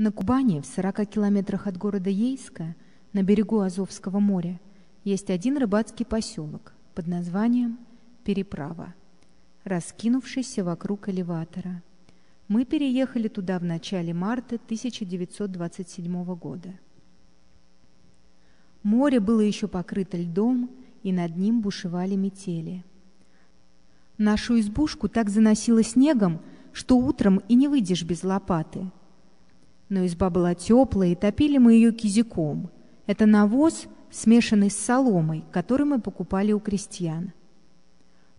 На Кубани, в 40 километрах от города Ейска, на берегу Азовского моря, есть один рыбацкий поселок под названием Переправа, раскинувшийся вокруг элеватора. Мы переехали туда в начале марта 1927 года. Море было еще покрыто льдом, и над ним бушевали метели. Нашу избушку так заносило снегом, что утром и не выйдешь без лопаты – но изба была теплая, и топили мы ее кизиком. Это навоз, смешанный с соломой, который мы покупали у крестьян.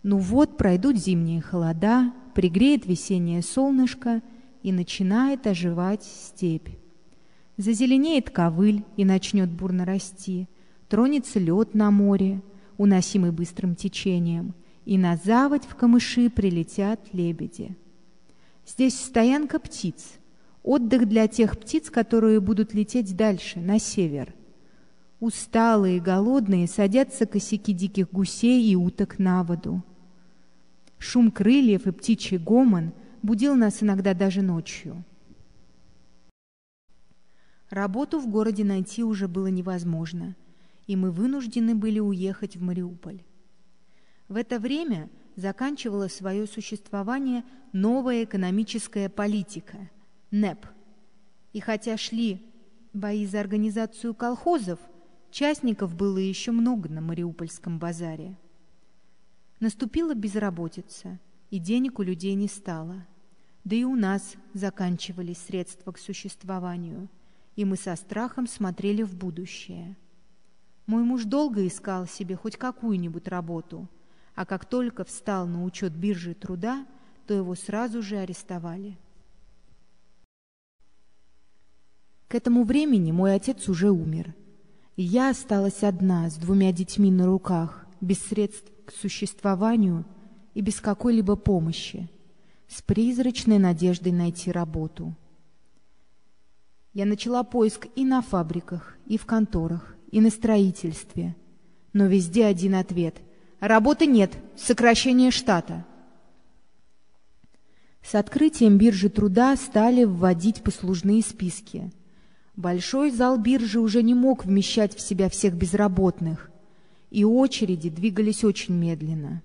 Ну вот, пройдут зимние холода, пригреет весеннее солнышко, и начинает оживать степь. Зазеленеет ковыль и начнет бурно расти, тронется лед на море, уносимый быстрым течением, и на заводь в камыши прилетят лебеди. Здесь стоянка птиц — Отдых для тех птиц, которые будут лететь дальше, на север. Усталые, голодные садятся косяки диких гусей и уток на воду. Шум крыльев и птичий гомон будил нас иногда даже ночью. Работу в городе найти уже было невозможно, и мы вынуждены были уехать в Мариуполь. В это время заканчивала свое существование новая экономическая политика – НЭП. И хотя шли бои за организацию колхозов, частников было еще много на Мариупольском базаре. Наступила безработица, и денег у людей не стало. Да и у нас заканчивались средства к существованию, и мы со страхом смотрели в будущее. Мой муж долго искал себе хоть какую-нибудь работу, а как только встал на учет биржи труда, то его сразу же арестовали. К этому времени мой отец уже умер. Я осталась одна, с двумя детьми на руках, без средств к существованию и без какой-либо помощи, с призрачной надеждой найти работу. Я начала поиск и на фабриках, и в конторах, и на строительстве. Но везде один ответ. Работы нет, сокращение штата. С открытием биржи труда стали вводить послужные списки – Большой зал биржи уже не мог вмещать в себя всех безработных, и очереди двигались очень медленно.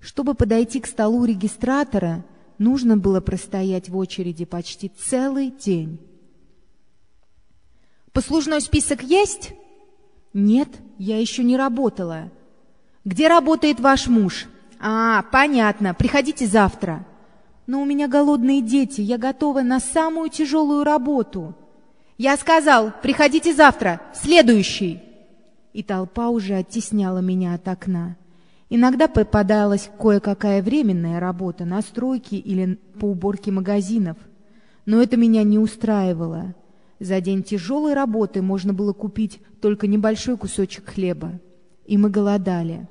Чтобы подойти к столу регистратора, нужно было простоять в очереди почти целый день. «Послужной список есть?» «Нет, я еще не работала». «Где работает ваш муж?» «А, понятно, приходите завтра». «Но у меня голодные дети, я готова на самую тяжелую работу». Я сказал, приходите завтра, следующий. И толпа уже оттесняла меня от окна. Иногда попадалась кое-какая временная работа на стройке или по уборке магазинов. Но это меня не устраивало. За день тяжелой работы можно было купить только небольшой кусочек хлеба. И мы голодали.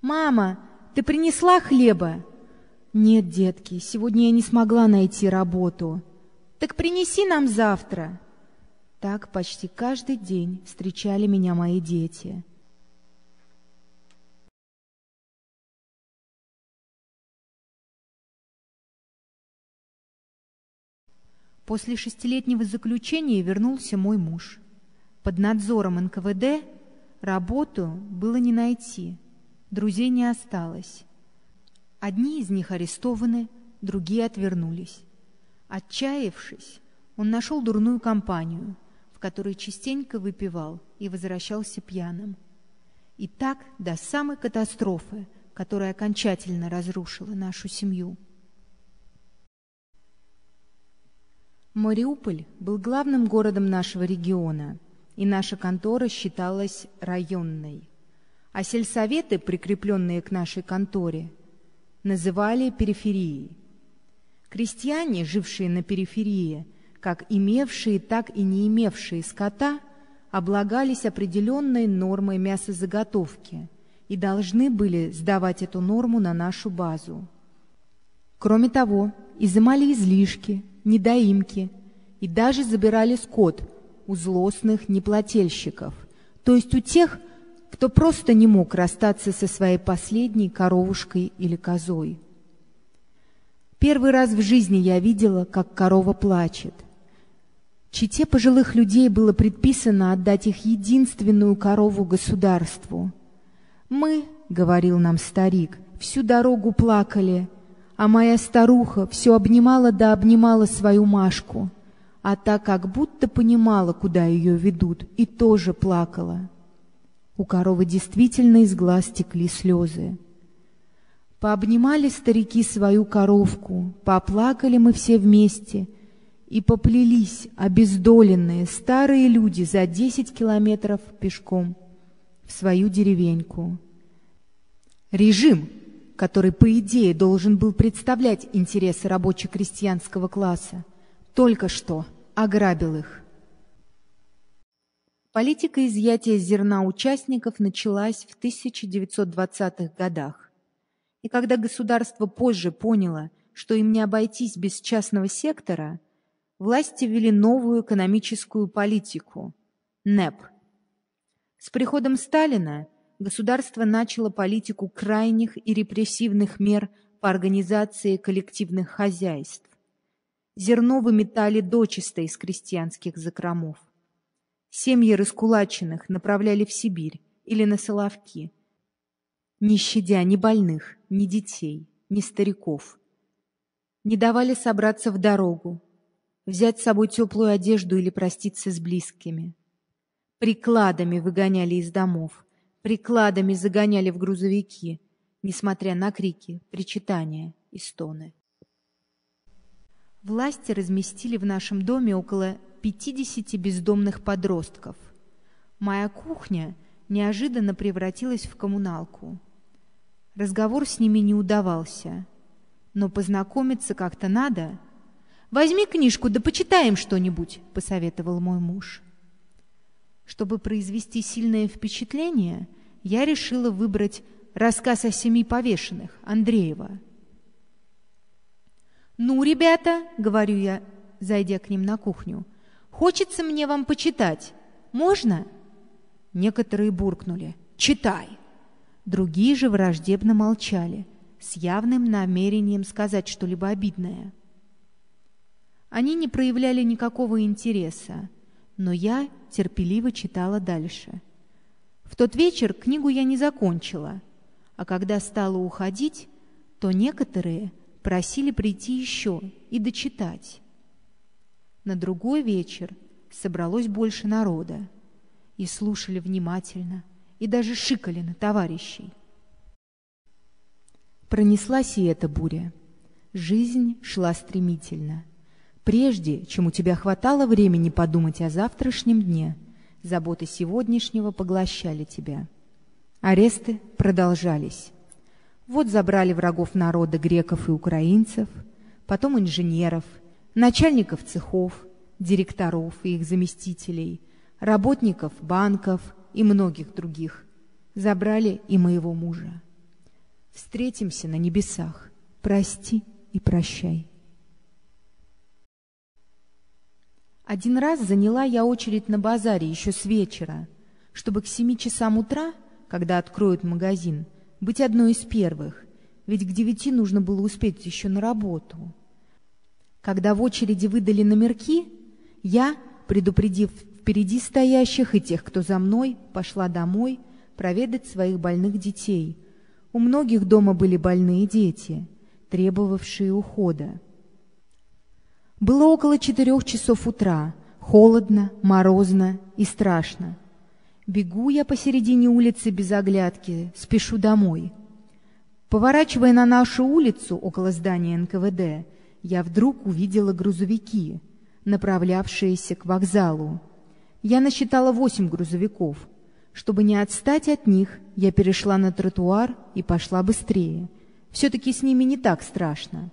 «Мама, ты принесла хлеба?» «Нет, детки, сегодня я не смогла найти работу». Так принеси нам завтра. Так почти каждый день встречали меня мои дети. После шестилетнего заключения вернулся мой муж. Под надзором НКВД работу было не найти, друзей не осталось. Одни из них арестованы, другие отвернулись. Отчаявшись, он нашел дурную компанию, в которой частенько выпивал и возвращался пьяным. И так до самой катастрофы, которая окончательно разрушила нашу семью. Мариуполь был главным городом нашего региона, и наша контора считалась районной. А сельсоветы, прикрепленные к нашей конторе, называли периферией – Крестьяне, жившие на периферии, как имевшие, так и не имевшие скота, облагались определенной нормой мясозаготовки и должны были сдавать эту норму на нашу базу. Кроме того, изымали излишки, недоимки и даже забирали скот у злостных неплательщиков, то есть у тех, кто просто не мог расстаться со своей последней коровушкой или козой. Первый раз в жизни я видела, как корова плачет. Чите пожилых людей было предписано отдать их единственную корову государству. «Мы, — говорил нам старик, — всю дорогу плакали, а моя старуха все обнимала да обнимала свою Машку, а та как будто понимала, куда ее ведут, и тоже плакала. У коровы действительно из глаз текли слезы. Пообнимали старики свою коровку, поплакали мы все вместе — и поплелись обездоленные старые люди за десять километров пешком в свою деревеньку. Режим, который, по идее, должен был представлять интересы рабоче-крестьянского класса, только что ограбил их. Политика изъятия зерна участников началась в 1920-х годах. И когда государство позже поняло, что им не обойтись без частного сектора – власти ввели новую экономическую политику – НЭП. С приходом Сталина государство начало политику крайних и репрессивных мер по организации коллективных хозяйств. Зерно выметали дочисто из крестьянских закромов. Семьи раскулаченных направляли в Сибирь или на Соловки, не щадя ни больных, ни детей, ни стариков. Не давали собраться в дорогу, взять с собой теплую одежду или проститься с близкими. Прикладами выгоняли из домов, прикладами загоняли в грузовики, несмотря на крики, причитания и стоны. Власти разместили в нашем доме около 50 бездомных подростков. Моя кухня неожиданно превратилась в коммуналку. Разговор с ними не удавался, но познакомиться как-то надо — Возьми книжку, да почитаем что-нибудь, посоветовал мой муж. Чтобы произвести сильное впечатление, я решила выбрать рассказ о семи повешенных Андреева. «Ну, ребята», — говорю я, зайдя к ним на кухню, — «хочется мне вам почитать. Можно?» Некоторые буркнули «Читай». Другие же враждебно молчали, с явным намерением сказать что-либо обидное. Они не проявляли никакого интереса, но я терпеливо читала дальше. В тот вечер книгу я не закончила, а когда стала уходить, то некоторые просили прийти еще и дочитать. На другой вечер собралось больше народа, и слушали внимательно, и даже шикали на товарищей. Пронеслась и эта буря. Жизнь шла стремительно — Прежде, чем у тебя хватало времени подумать о завтрашнем дне, заботы сегодняшнего поглощали тебя. Аресты продолжались. Вот забрали врагов народа греков и украинцев, потом инженеров, начальников цехов, директоров и их заместителей, работников банков и многих других. Забрали и моего мужа. Встретимся на небесах. Прости и прощай. Один раз заняла я очередь на базаре еще с вечера, чтобы к семи часам утра, когда откроют магазин, быть одной из первых, ведь к девяти нужно было успеть еще на работу. Когда в очереди выдали номерки, я, предупредив впереди стоящих и тех, кто за мной, пошла домой проведать своих больных детей. У многих дома были больные дети, требовавшие ухода. Было около четырех часов утра, холодно, морозно и страшно. Бегу я посередине улицы без оглядки, спешу домой. Поворачивая на нашу улицу около здания НКВД, я вдруг увидела грузовики, направлявшиеся к вокзалу. Я насчитала восемь грузовиков. Чтобы не отстать от них, я перешла на тротуар и пошла быстрее. Все-таки с ними не так страшно.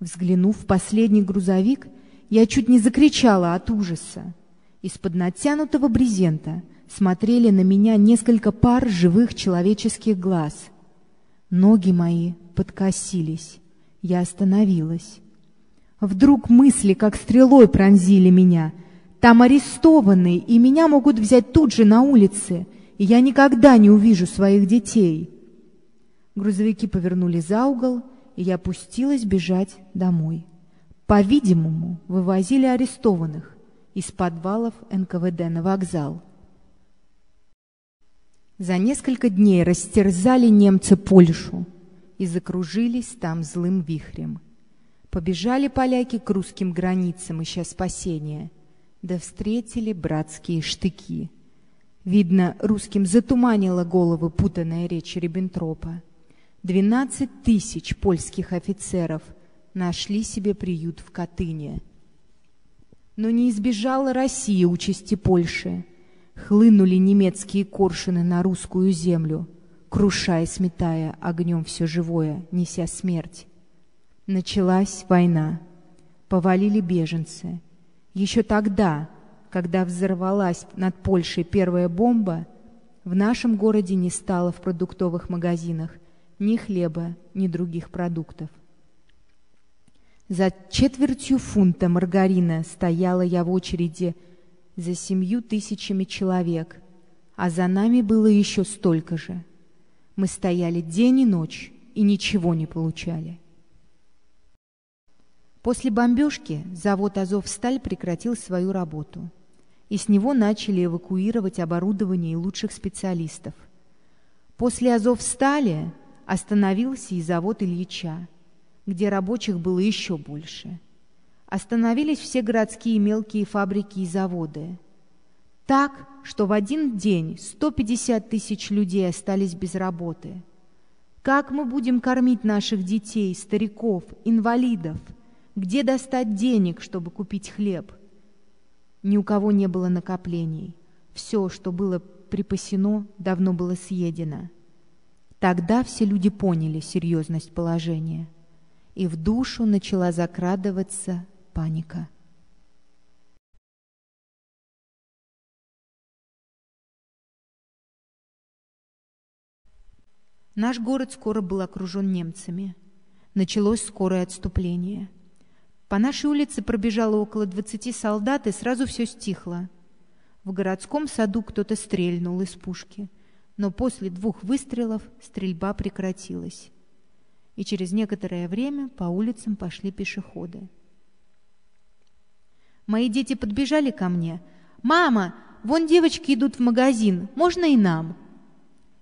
Взглянув в последний грузовик, я чуть не закричала от ужаса. Из-под натянутого брезента смотрели на меня несколько пар живых человеческих глаз. Ноги мои подкосились. Я остановилась. Вдруг мысли, как стрелой, пронзили меня. Там арестованные, и меня могут взять тут же на улице, и я никогда не увижу своих детей. Грузовики повернули за угол, и я пустилась бежать домой. По-видимому, вывозили арестованных, из подвалов НКВД на вокзал. За несколько дней растерзали немцы Польшу и закружились там злым вихрем. Побежали поляки к русским границам, ища спасения, да встретили братские штыки. Видно, русским затуманила головы путанная речь Риббентропа. Двенадцать тысяч польских офицеров нашли себе приют в Катыни. Но не избежала Россия участи Польши — Хлынули немецкие коршуны на русскую землю, крушая, сметая огнем все живое, неся смерть. Началась война. Повалили беженцы. Еще тогда, когда взорвалась над Польшей первая бомба, в нашем городе не стало в продуктовых магазинах ни хлеба, ни других продуктов. За четвертью фунта маргарина стояла я в очереди за семью тысячами человек, а за нами было еще столько же. Мы стояли день и ночь и ничего не получали. После бомбежки завод «Азовсталь» прекратил свою работу, и с него начали эвакуировать оборудование и лучших специалистов. После «Азовстали» остановился и завод Ильича, где рабочих было еще больше – Остановились все городские мелкие фабрики и заводы. Так, что в один день 150 тысяч людей остались без работы. Как мы будем кормить наших детей, стариков, инвалидов? Где достать денег, чтобы купить хлеб? Ни у кого не было накоплений. Все, что было припасено, давно было съедено. Тогда все люди поняли серьезность положения, и в душу начала закрадываться паника. Наш город скоро был окружен немцами. Началось скорое отступление. По нашей улице пробежало около двадцати солдат, и сразу все стихло. В городском саду кто-то стрельнул из пушки, но после двух выстрелов стрельба прекратилась. И через некоторое время по улицам пошли пешеходы. Мои дети подбежали ко мне. «Мама, вон девочки идут в магазин, можно и нам?»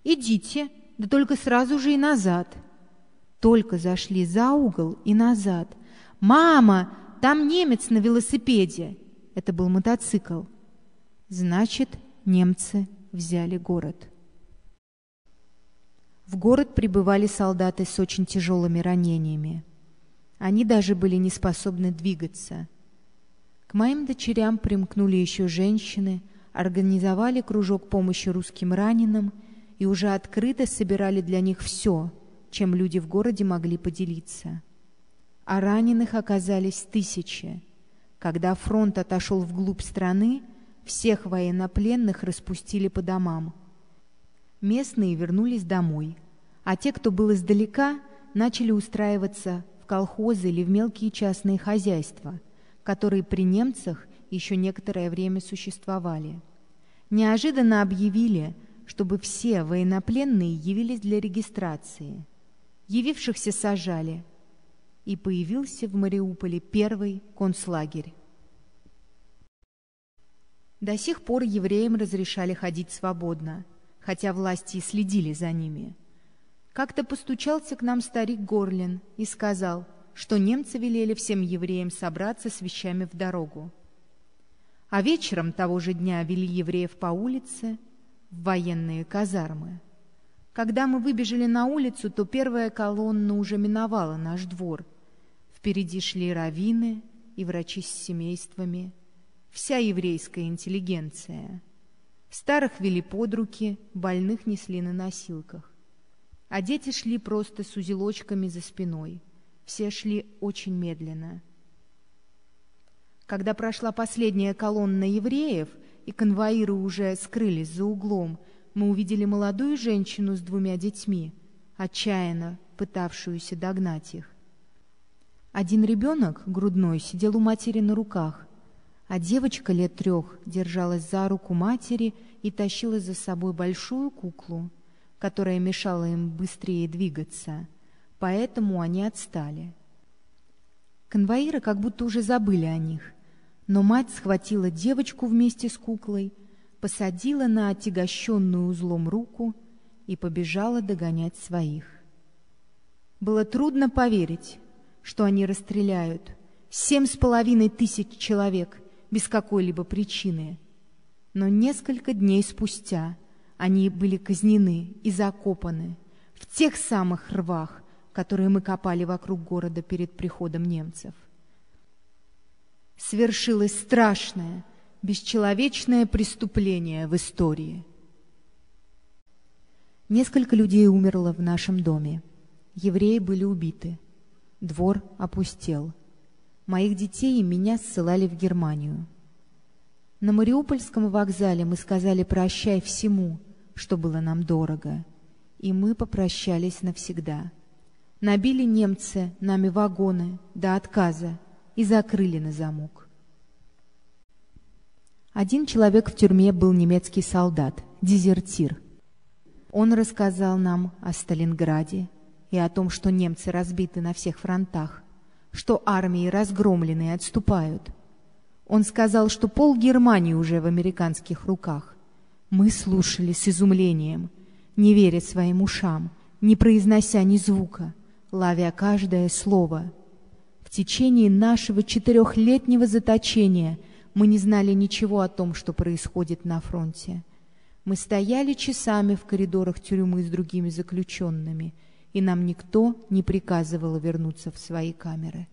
«Идите, да только сразу же и назад». Только зашли за угол и назад. «Мама, там немец на велосипеде!» Это был мотоцикл. Значит, немцы взяли город. В город прибывали солдаты с очень тяжелыми ранениями. Они даже были не способны двигаться – к моим дочерям примкнули еще женщины, организовали кружок помощи русским раненым и уже открыто собирали для них все, чем люди в городе могли поделиться. А раненых оказались тысячи. Когда фронт отошел вглубь страны, всех военнопленных распустили по домам. Местные вернулись домой, а те, кто был издалека, начали устраиваться в колхозы или в мелкие частные хозяйства – которые при немцах еще некоторое время существовали. Неожиданно объявили, чтобы все военнопленные явились для регистрации. Явившихся сажали, и появился в Мариуполе первый концлагерь. До сих пор евреям разрешали ходить свободно, хотя власти и следили за ними. Как-то постучался к нам старик Горлин и сказал – что немцы велели всем евреям собраться с вещами в дорогу. А вечером того же дня вели евреев по улице в военные казармы. Когда мы выбежали на улицу, то первая колонна уже миновала наш двор. Впереди шли раввины и врачи с семействами, вся еврейская интеллигенция. Старых вели под руки, больных несли на носилках. А дети шли просто с узелочками за спиной. Все шли очень медленно. Когда прошла последняя колонна евреев, и конвоиры уже скрылись за углом, мы увидели молодую женщину с двумя детьми, отчаянно пытавшуюся догнать их. Один ребенок, грудной, сидел у матери на руках, а девочка лет трех держалась за руку матери и тащила за собой большую куклу, которая мешала им быстрее двигаться поэтому они отстали. Конвоиры как будто уже забыли о них, Но мать схватила девочку вместе с куклой, посадила на отягощенную узлом руку и побежала догонять своих. Было трудно поверить, что они расстреляют семь с половиной тысяч человек без какой-либо причины. Но несколько дней спустя они были казнены и закопаны в тех самых рвах, которые мы копали вокруг города перед приходом немцев. Свершилось страшное, бесчеловечное преступление в истории. Несколько людей умерло в нашем доме. Евреи были убиты. Двор опустел. Моих детей и меня ссылали в Германию. На Мариупольском вокзале мы сказали «прощай» всему, что было нам дорого, и мы попрощались навсегда. Набили немцы нами вагоны до отказа и закрыли на замок. Один человек в тюрьме был немецкий солдат, дезертир. Он рассказал нам о Сталинграде и о том, что немцы разбиты на всех фронтах, что армии разгромлены и отступают. Он сказал, что пол Германии уже в американских руках. Мы слушали с изумлением, не веря своим ушам, не произнося ни звука, ловя каждое слово. В течение нашего четырехлетнего заточения мы не знали ничего о том, что происходит на фронте. Мы стояли часами в коридорах тюрьмы с другими заключенными — и нам никто не приказывал вернуться в свои камеры.